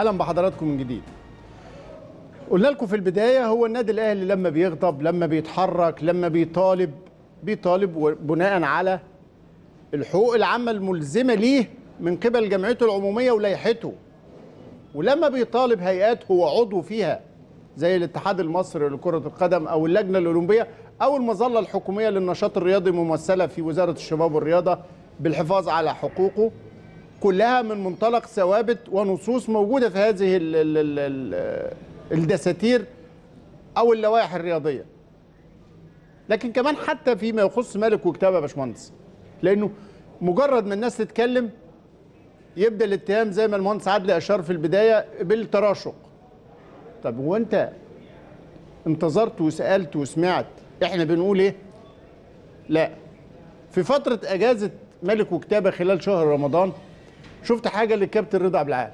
أهلا بحضراتكم من جديد. قلنا لكم في البداية هو النادي الأهلي لما بيغضب لما بيتحرك لما بيطالب بيطالب بناء على الحقوق العامة الملزمة ليه من قبل جمعيته العمومية ولائحته ولما بيطالب هيئات هو عضو فيها زي الاتحاد المصري لكرة القدم أو اللجنة الأولمبية أو المظلة الحكومية للنشاط الرياضي ممثلة في وزارة الشباب والرياضة بالحفاظ على حقوقه. كلها من منطلق ثوابت ونصوص موجودة في هذه ال ال ال ال الدساتير أو اللوائح الرياضية. لكن كمان حتى فيما يخص مالك وكتابه يا باشمهندس لأنه مجرد ما الناس تتكلم يبدأ الاتهام زي ما المهندس عادل أشار في البداية بالتراشق. طب هو أنت انتظرت وسألت وسمعت إحنا بنقول إيه؟ لا. في فترة أجازة ملك وكتابه خلال شهر رمضان شفت حاجة للكابتن رضا عبد العال؟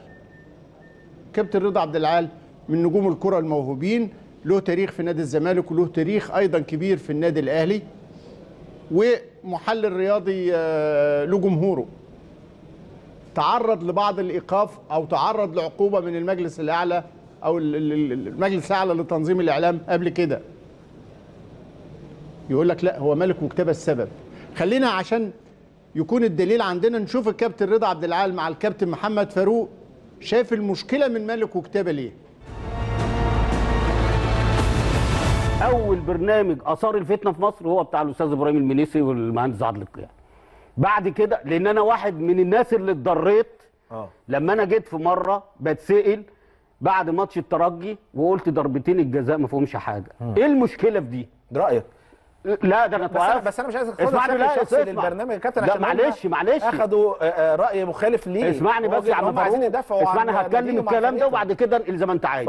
كابتن رضا عبد العال من نجوم الكرة الموهوبين له تاريخ في نادي الزمالك وله تاريخ أيضا كبير في النادي الأهلي ومحلل رياضي له جمهوره. تعرض لبعض الإيقاف أو تعرض لعقوبة من المجلس الأعلى أو المجلس الأعلى لتنظيم الإعلام قبل كده. يقول لك لا هو ملك وكتابه السبب. خلينا عشان يكون الدليل عندنا. نشوف الكابتن رضا عبد العال مع الكابتن محمد فاروق شايف المشكلة من ملك وكتابة ليه؟ أول برنامج آثار الفتنة في مصر هو بتاع الأستاذ إبراهيم المنيسي والمهندس عادل القيعي بعد كده لأن أنا واحد من الناس اللي اتضريت آه. لما أنا جيت في مرة بتسأل بعد ماتش الترجي وقلت ضربتين الجزاء ما فيهمش حاجة. إيه المشكلة في دي؟ ده رايك لا ده أنا بس أنا توقفت بس أنا مش عايز اخدها اسمعني لا شخصي. للبرنامج يا كابتن عشان معلش معلش. أخدوا آه، آه، رأي مخالف ليه؟ اسمعني بس يا عم فاروق اسمعني عن هتكلم الكلام ده. وبعد كده زي ما انت عايز.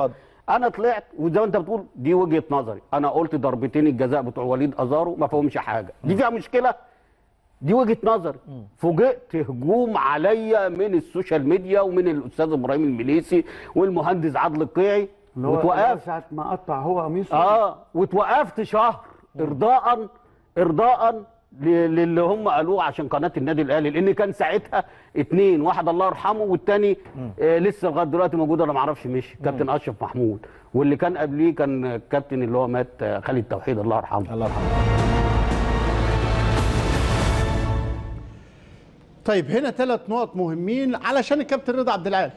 أنا طلعت وزي ما انت بتقول دي وجهة نظري. أنا قلت ضربتين الجزاء بتوع وليد أزارو ما فيهمش حاجة. دي فيها مشكلة؟ دي وجهة نظري فوجئت هجوم عليا من السوشيال ميديا ومن الأستاذ إبراهيم المنيسي والمهندس عادل القيعي. وتوقفت ساعة ما قطع هو قميصه. آه وتوقفت شهر. ارضاء ارضاء للي هم قالوه عشان قناة النادي الأهلي لأن كان ساعتها اتنين واحد الله يرحمه والتاني آه لسه لغاية دلوقتي موجود أنا ما أعرفش مشي كابتن أشرف محمود. واللي كان قبليه كان الكابتن اللي هو مات آه، خالد توحيد الله يرحمه. الله يرحمه. طيب هنا ثلاث نقط مهمين علشان الكابتن رضا عبد العال.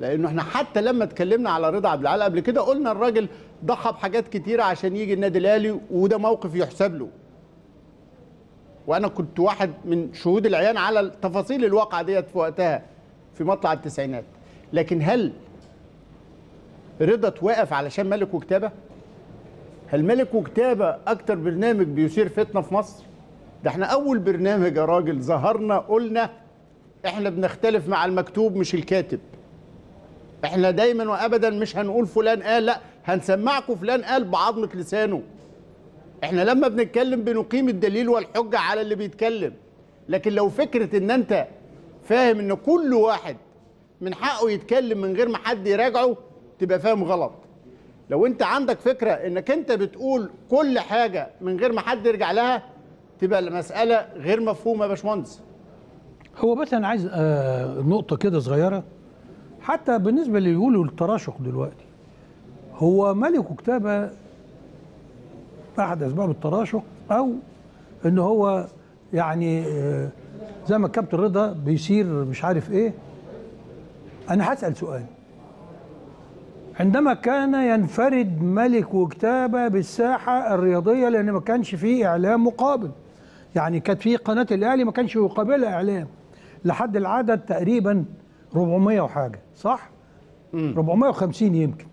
لأنه إحنا حتى لما اتكلمنا على رضا عبد العال قبل كده قلنا الراجل ضحى بحاجات كتيرة عشان يجي النادي الأهلي وده موقف يحسب له. وأنا كنت واحد من شهود العيان على تفاصيل الواقعة ديت في وقتها في مطلع التسعينات. لكن هل رضا توقف علشان ملك وكتابة؟ هل ملك وكتابة أكتر برنامج بيثير فتنة في مصر؟ ده إحنا أول برنامج يا راجل ظهرنا قلنا إحنا بنختلف مع المكتوب مش الكاتب. إحنا دايما وابدا مش هنقول فلان قال لأ هنسمعكم فلان قال بعظمة لسانه. إحنا لما بنتكلم بنقيم الدليل والحجة على اللي بيتكلم. لكن لو فكرة إن أنت فاهم إن كل واحد من حقه يتكلم من غير ما حد يراجعه تبقى فاهم غلط. لو أنت عندك فكرة إنك أنت بتقول كل حاجة من غير ما حد يرجع لها تبقى المسألة غير مفهومة يا باشمهندس. هو بس أنا عايز آه نقطة كده صغيرة. حتى بالنسبة اللي يقولوا التراشق دلوقتي هو ملك وكتابه احد أسباب التراشق أو إن هو يعني آه زي ما الكابتن رضا بيصير مش عارف إيه. أنا هسأل سؤال. عندما كان ينفرد ملك وكتابه بالساحة الرياضية لأن ما كانش فيه إعلام مقابل. يعني كانت في قناة الأهلي ما كانش يقابلها إعلام. لحد العدد تقريبا 400 وحاجة صح؟ 450 يمكن.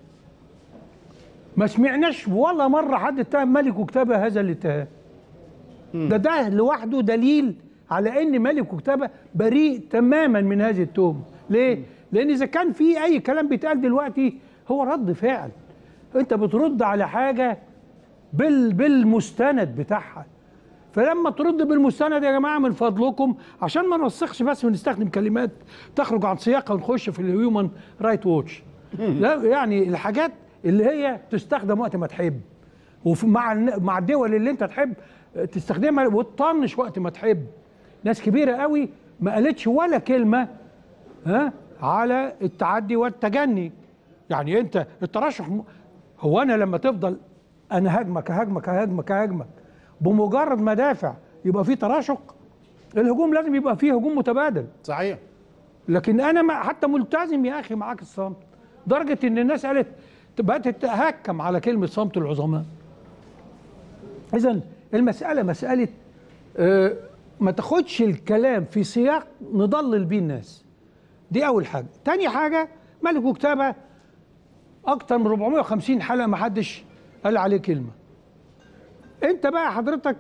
ما سمعناش ولا مرة حد اتهم ملك وكتابه هذا الاتهام ده ده لوحده دليل على إن ملك وكتابه بريء تماما من هذه التهمة. ليه؟ لأن إذا كان في أي كلام بيتقال دلوقتي هو رد فعل. أنت بترد على حاجة بال بالمستند بتاعها. فلما ترد بالمستند يا جماعة من فضلكم عشان ما نوسخش بس ونستخدم كلمات تخرج عن سياقها ونخش في الهيومن رايت ووتش لا يعني الحاجات اللي هي تستخدم وقت ما تحب. ومع مع الدول اللي انت تحب تستخدمها وتطنش وقت ما تحب. ناس كبيرة قوي ما قالتش ولا كلمة ها على التعدي والتجني. يعني انت الترشح هو أنا لما تفضل أنا هاجمك هاجمك هاجمك هاجمك. بمجرد ما دافع يبقى في تراشق الهجوم لازم يبقى فيه هجوم متبادل. صحيح. لكن أنا ما حتى ملتزم يا أخي معاك الصمت. درجة إن الناس قالت بقت تتهكم على كلمة صمت العظماء. اذا المسألة مسألة آه، ما تاخدش الكلام في سياق نضلل بيه الناس. دي أول حاجة. تاني حاجة ملك وكتابه أكتر من 450 حلقة ما حدش قال عليه كلمة. أنت بقى حضرتك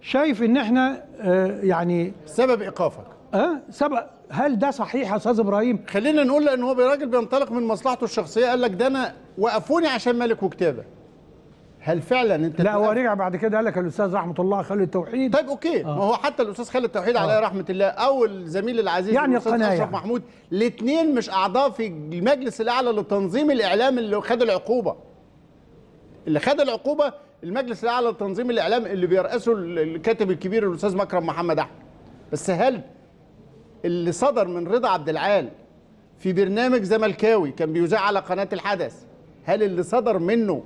شايف إن إحنا آه، يعني سبب إيقافك. آه سبق هل ده صحيح يا أستاذ إبراهيم؟ خلينا نقول لأن هو راجل بينطلق من مصلحته الشخصية قال لك ده أنا وقفوني عشان ملك وكتابة. هل فعلا أنت لا هو؟ رجع بعد كده قال لك الأستاذ رحمة الله خالد التوحيد. طيب أوكي. ما هو حتى الأستاذ خالد توحيد عليه رحمة الله أو الزميل العزيز يعني الأستاذ أشرف يعني. محمود. الاثنين مش أعضاء في المجلس الأعلى لتنظيم الإعلام اللي خد العقوبة. اللي خد العقوبة المجلس الأعلى لتنظيم الإعلام اللي بيرأسه الكاتب الكبير الأستاذ مكرم محمد أحمد. بس هل اللي صدر من رضا عبد العال في برنامج زملكاوي كان بيذاع على قناة الحدث هل اللي صدر منه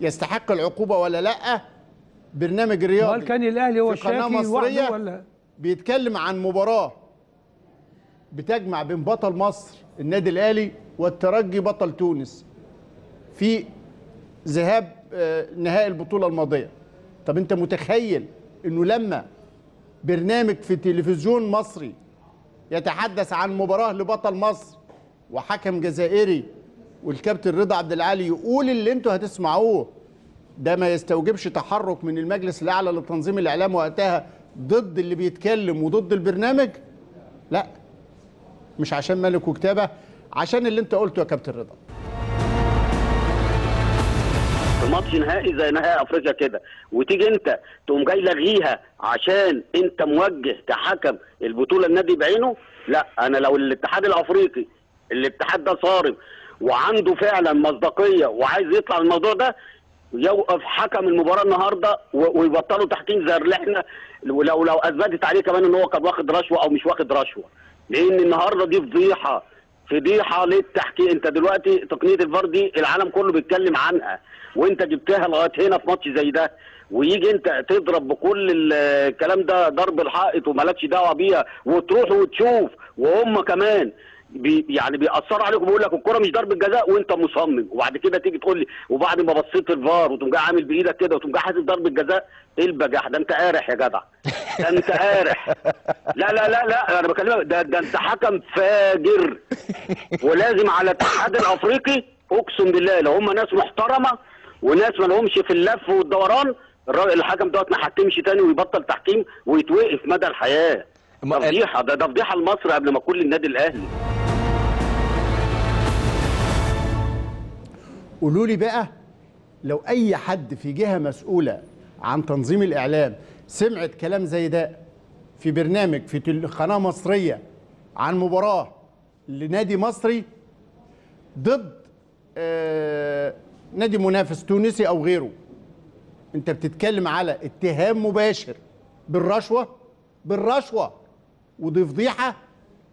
يستحق العقوبة ولا لأ؟ برنامج رياضي. وهل كان الأهلي هو في قناة الشاكي مصرية لوحده ولا؟ بيتكلم عن مباراة بتجمع بين بطل مصر النادي الأهلي والترجي بطل تونس في ذهاب آه، نهائي البطولة الماضية. طب أنت متخيل أنه لما برنامج في تلفزيون مصري يتحدث عن مباراة لبطل مصر وحكم جزائري والكابتن رضا عبد العالي يقول اللي أنتوا هتسمعوه. ده ما يستوجبش تحرك من المجلس الأعلى لتنظيم الإعلام وقتها ضد اللي بيتكلم وضد البرنامج؟ لا. مش عشان ملك وكتابة عشان اللي انت قلته يا كابتن رضا. في ماتش نهائي زي نهائي أفريقيا كده. وتيجي انت تقوم جاي لاغيها عشان انت موجه كحكم البطولة النادي بعينه؟ لا. أنا لو الاتحاد الأفريقي الاتحاد ده صارم وعنده فعلا مصداقية وعايز يطلع الموضوع ده يوقف حكم المباراة النهارده ويبطلوا تحكيم زي اللي إحنا ولو لو أثبتت عليه كمان إن هو كان واخد رشوة أو مش واخد رشوة. لأن النهارده دي فضيحة فضيحة للتحكيم. أنت دلوقتي تقنية الفار دي العالم كله بيتكلم عنها وأنت جبتها لغاية هنا في ماتش زي ده. ويجي أنت تضرب بكل ال- الكلام ده ضرب الحائط ومالكش دعوة بيها وتروح وتشوف وهم كمان بي يعني بيأثروا عليك وبيقول لك الكرة مش ضربة جزاء وأنت مصمم. وبعد كده تيجي تقول لي وبعد ما بصيت الفار وتقوم جاي عامل بإيدك كده وتقوم جاي حاسب ضربة جزاء إيه البجاح؟ ده أنت قارح يا جدع. ده أنت قارح. لا لا لا لا أنا بكلمك ده ده أنت حكم فاجر. ولازم على الاتحاد الأفريقي أقسم بالله لو هم ناس محترمة وناس ما لهمش في اللف والدوران الحكم دوت ما حكمش تاني ويبطل تحكيم ويتوقف مدى الحياة. فضيحه ده ده فضيحه لمصر قبل ما كل النادي الأهلي. قولوا لي بقى لو أي حد في جهة مسؤولة عن تنظيم الإعلام سمعت كلام زي ده في برنامج في قناة مصرية عن مباراة لنادي مصري ضد آه نادي منافس تونسي أو غيره أنت بتتكلم على اتهام مباشر بالرشوة؟ بالرشوة. ودي فضيحة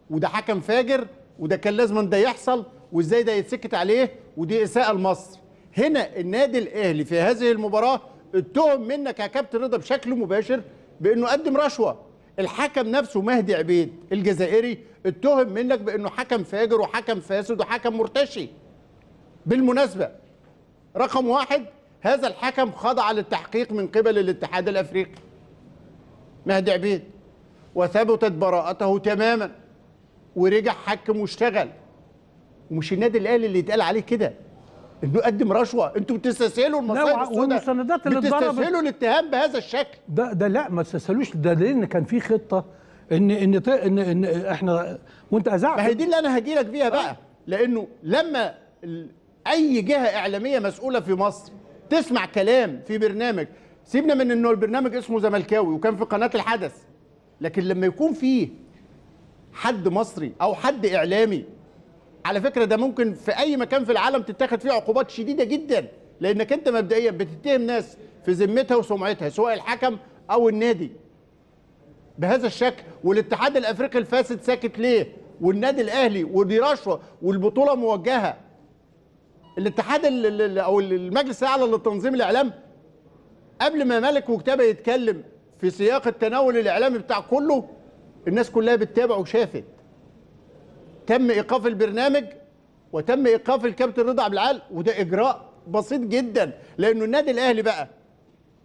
وده حكم فاجر وده كان لازم ده يحصل وازاي ده يتسكت عليه ودي إساءة لمصر. هنا النادي الأهلي في هذه المباراة اتهم منك يا كابتن رضا بشكل مباشر بأنه قدم رشوة. الحكم نفسه مهدي عبيد الجزائري اتهم منك بأنه حكم فاجر وحكم فاسد وحكم مرتشي. بالمناسبة رقم واحد هذا الحكم خضع للتحقيق من قبل الاتحاد الأفريقي. مهدي عبيد. وثبتت براءته تماما. ورجع حكم واشتغل. ومش النادي الأهلي اللي يتقال عليه كده. إنه قدم رشوة. أنتوا بتستسهلوا السوداء. والمستندات اللي اتضربت. بتستسهلوا الاتهام بهذا الشكل. ده ده لا ما تستسهلوش. ده لأن كان في خطة إن إن إن, إن إحنا وأنت اذعت ما هي دي اللي أنا هجي لك فيها بقى. لأنه لما أي جهة إعلامية مسؤولة في مصر تسمع كلام في برنامج. سيبنا من إنه البرنامج اسمه زملكاوي وكان في قناة الحدث. لكن لما يكون فيه حد مصري أو حد إعلامي على فكرة ده ممكن في أي مكان في العالم تتاخد فيه عقوبات شديدة جدا لأنك أنت مبدئيا بتتهم ناس في ذمتها وسمعتها سواء الحكم أو النادي. بهذا الشكل والاتحاد الأفريقي الفاسد ساكت ليه؟ والنادي الأهلي ودي رشوه والبطولة موجهة. الاتحاد ال- ال- ال- أو المجلس الأعلى لتنظيم الإعلام قبل ما ملك وكتابة يتكلم في سياق التناول الإعلامي بتاع كله الناس كلها بتتابع وشافت. تم إيقاف البرنامج وتم إيقاف الكابتن رضا عبد العال وده إجراء بسيط جدا لأنه النادي الأهلي بقى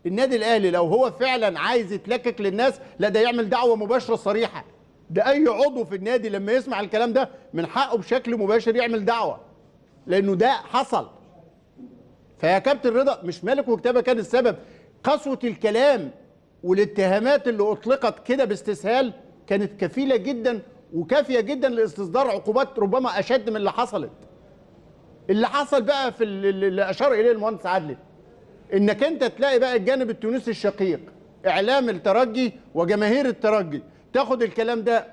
النادي الأهلي لو هو فعلا عايز يتلكك للناس لا ده يعمل دعوة مباشرة صريحة. ده أي عضو في النادي لما يسمع الكلام ده من حقه بشكل مباشر يعمل دعوة لأنه ده حصل. فيا كابتن رضا مش مالك وكتابة كان السبب قسوة الكلام والاتهامات اللي أطلقت كده باستسهال كانت كفيلة جدا وكافية جدا لاستصدار عقوبات ربما أشد من اللي حصلت. اللي حصل بقى في ال- اللي أشار إليه المهندس عدلي إنك أنت تلاقي بقى الجانب التونسي الشقيق إعلام الترجي وجماهير الترجي تاخد الكلام ده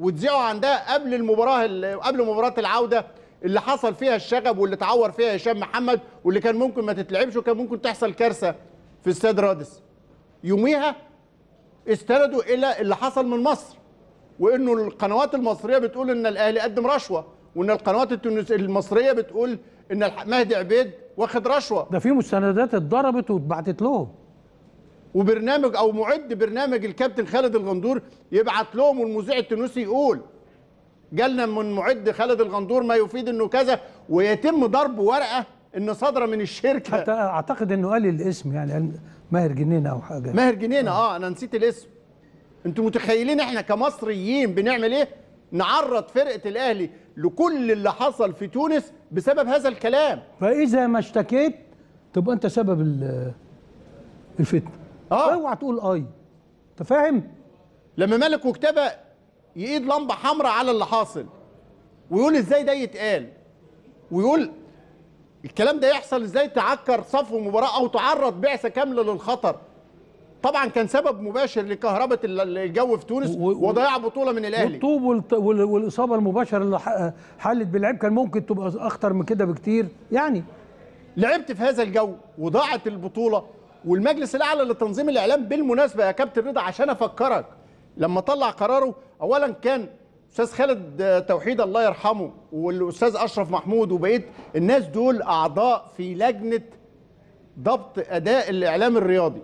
وتذيعه عندها قبل المباراة ال- قبل مباراة العودة اللي حصل فيها الشغب واللي اتعور فيها هشام محمد واللي كان ممكن ما تتلعبش وكان ممكن تحصل كارثة في استاد رادس. يوميها استندوا إلى اللي حصل من مصر وإنه القنوات المصرية بتقول إن الأهلي قدم رشوة وإن القنوات التونس المصرية بتقول إن مهدي عبيد واخد رشوة. ده في مستندات اتضربت واتبعتت لهم وبرنامج أو معد برنامج الكابتن خالد الغندور يبعت لهم والمذيع التونسي يقول جالنا من معد خالد الغندور ما يفيد إنه كذا ويتم ضرب ورقة إن صادره من الشركة. حتى أعتقد إنه قال الاسم يعني قال ماهر جنينة أو حاجة. ماهر جنينة آه أنا نسيت الاسم. أنتوا متخيلين إحنا كمصريين بنعمل إيه؟ نعرض فرقة الأهلي لكل اللي حصل في تونس بسبب هذا الكلام. فإذا ما اشتكيت تبقى أنت سبب ال- الفتنة. آه. أوعى تقول آي. أنت فاهم؟ لما ملك وكتابة يقيد لمبة حمراء على اللي حاصل ويقول إزاي ده يتقال ويقول الكلام ده يحصل إزاي تعكر صفو مباراه أو تعرض بعثة كاملة للخطر؟ طبعا كان سبب مباشر لكهربة ال- الجو في تونس وضياع بطولة من الأهلي. والطوب والط- وال- والإصابة المباشرة اللي حلت باللعب كان ممكن تبقى أخطر من كده بكتير يعني. لعبت في هذا الجو وضاعت البطولة والمجلس الأعلى لتنظيم الإعلام بالمناسبة يا كابتن رضا عشان أفكرك لما طلع قراره اولا كان أستاذ خالد توحيد الله يرحمه والأستاذ أشرف محمود وبقية الناس دول أعضاء في لجنة ضبط أداء الإعلام الرياضي.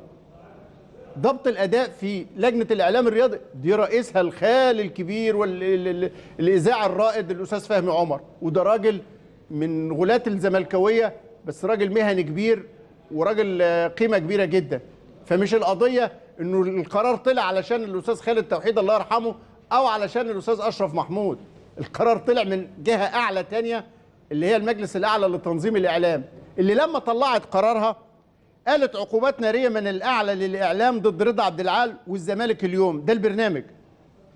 ضبط الأداء في لجنة الإعلام الرياضي دي رئيسها الخال الكبير والاذاعه الرائد الأستاذ فهمي عمر. وده راجل من غلاة الزملكاوية بس راجل مهني كبير وراجل قيمة كبيرة جدا. فمش القضية إنه القرار طلع علشان الأستاذ خالد توحيد الله يرحمه أو علشان الأستاذ أشرف محمود القرار طلع من جهة أعلى تانية اللي هي المجلس الأعلى لتنظيم الإعلام اللي لما طلعت قرارها قالت عقوبات نارية من الأعلى للإعلام ضد رضا عبد العال والزمالك اليوم ده البرنامج.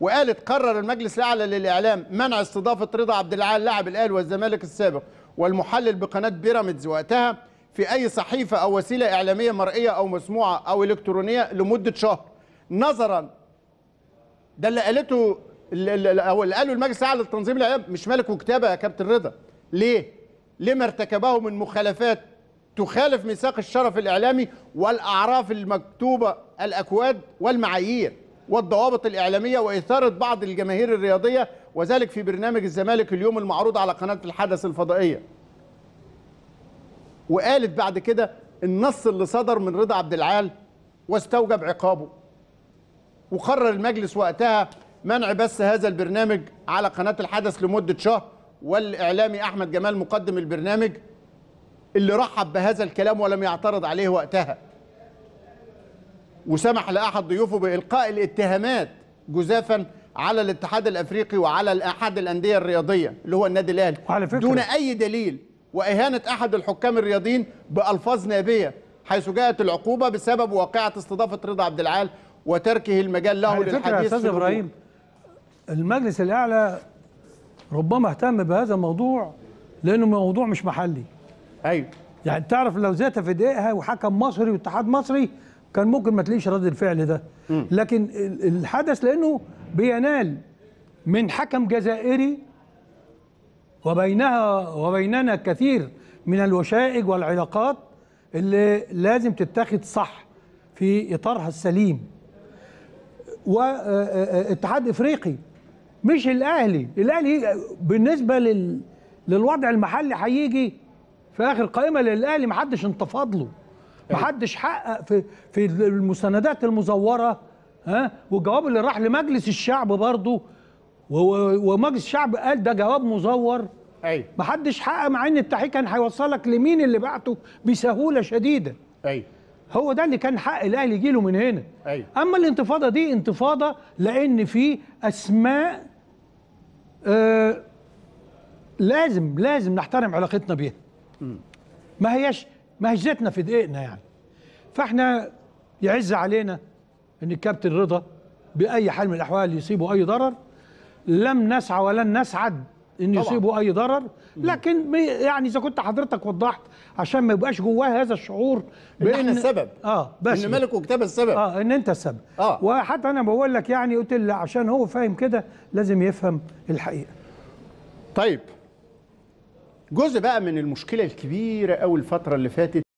وقالت قرر المجلس الأعلى للإعلام منع استضافة رضا عبد العال لاعب الأهلي والزمالك السابق والمحلل بقناة بيراميدز وقتها في أي صحيفة أو وسيلة إعلامية مرئية أو مسموعة أو إلكترونية لمدة شهر. نظرا ده اللي قالته أو اللي قاله المجلس الأعلى لتنظيم الإعلام مش ملك وكتابة يا كابتن رضا. ليه؟ لما ارتكبه من مخالفات تخالف ميثاق الشرف الإعلامي والأعراف المكتوبة الأكواد والمعايير والضوابط الإعلامية وإثارة بعض الجماهير الرياضية وذلك في برنامج الزمالك اليوم المعروض على قناة الحدث الفضائية. وقالت بعد كده النص اللي صدر من رضا عبد العال واستوجب عقابه. وقرر المجلس وقتها منع بث هذا البرنامج على قناة الحدث لمدة شهر والإعلامي أحمد جمال مقدم البرنامج اللي رحب بهذا الكلام ولم يعترض عليه وقتها. وسمح لأحد ضيوفه بإلقاء الاتهامات جزافا على الاتحاد الأفريقي وعلى أحد الأندية الرياضية اللي هو النادي الأهلي. دون أي دليل. وإهانة أحد الحكام الرياضيين بألفاظ نابية حيث جاءت العقوبة بسبب واقعة استضافة رضا عبد العال وتركه المجال له على فكرة يا للحديث أستاذ. إبراهيم المجلس الأعلى ربما اهتم بهذا الموضوع لأنه موضوع مش محلي. أيوه. يعني تعرف لو ذات في دقيقها وحكم مصري واتحاد مصري كان ممكن ما تلاقيش رد الفعل ده. لكن ال- الحدث لأنه بينال من حكم جزائري وبينها وبيننا كثير من الوشائج والعلاقات اللي لازم تتاخد صح في إطارها السليم. واتحاد افريقي مش الاهلي. الاهلي بالنسبة لل للوضع المحلي هيجي في آخر قائمة للاهلي محدش انتفض له. محدش حقق في في المستندات المزورة ها؟ والجواب اللي راح لمجلس الشعب برضه. ومجلس الشعب قال ده جواب مزور. أيوه محدش حقق مع إن التحقيق كان هيوصلك لمين اللي بعته بسهولة شديدة. أيوه هو ده اللي كان حق الأهلي يجيله من هنا. أيوة. أما الانتفاضة دي انتفاضة لأن في أسماء آه لازم لازم نحترم علاقتنا بيها. ما هياش ما هيش زيتنا في دقيقنا يعني. فإحنا يعز علينا إن الكابتن رضا بأي حال من الأحوال يصيبه أي ضرر. لم نسعى ولن نسعد ان طبعاً. يصيبه أي ضرر لكن يعني إذا كنت حضرتك وضحت عشان ما يبقاش جواه هذا الشعور إن إحنا السبب. آه بس إن ملك وكتاب السبب آه إن أنت السبب آه. وحتى أنا بقول لك يعني قلت له عشان هو فاهم كده لازم يفهم الحقيقة طيب جزء بقى من المشكلة الكبيرة قوي الفترة اللي فاتت